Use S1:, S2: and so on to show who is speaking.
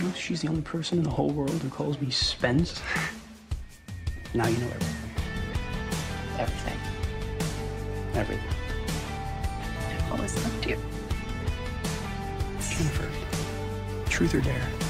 S1: You know, she's the only person in the whole world who calls me Spence. now you know everything.
S2: Everything.
S1: Everything.
S2: I've always loved you.
S1: Jennifer, truth or dare?